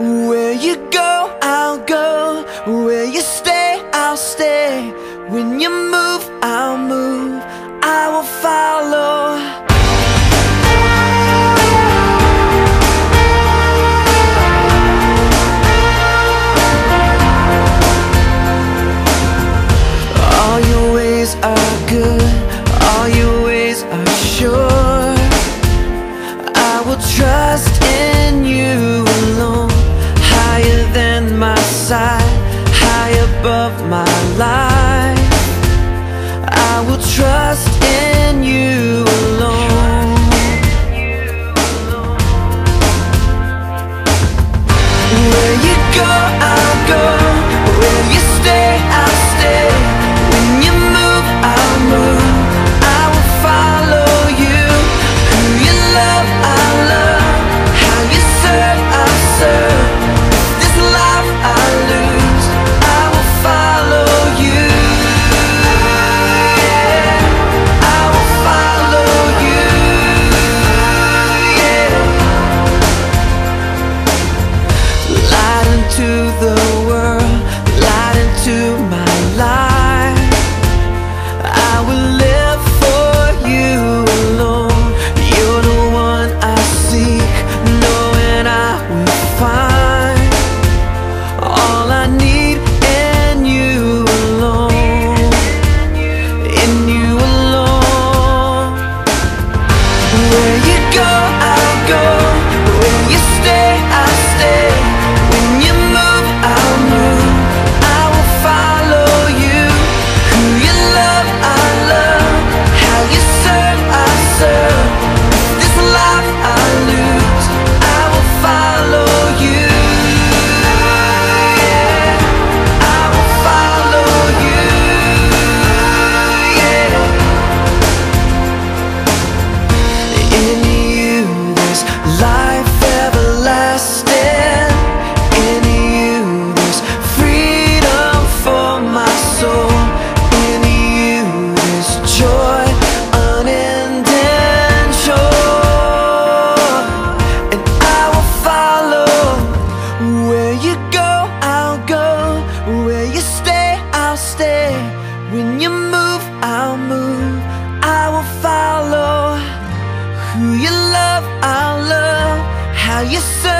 Where you go, I'll go. Where you stay, I'll stay. When you move, I'll move. I will follow. Above my life. I will trust in you the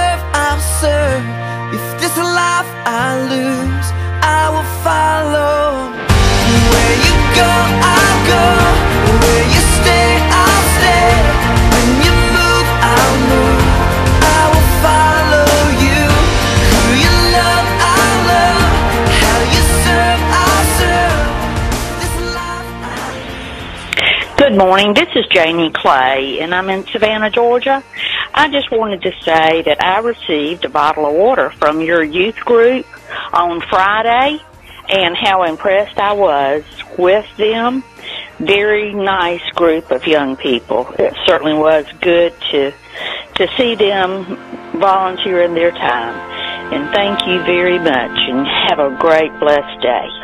serve, I'll serve. If this life I lose, I will follow. Where you go, I'll go. Where you stay, I'll stay. When you move, I'll move. I will follow you. Who you love, I'll love. How you serve, I'll serve. This life I Good morning. This is Jamie Clay, and I'm in Savannah, Georgia. I just wanted to say that I received a bottle of water from your youth group on Friday, and how impressed I was with them. Very nice group of young people. It certainly was good to to see them volunteering their time. And thank you very much, and have a great, blessed day.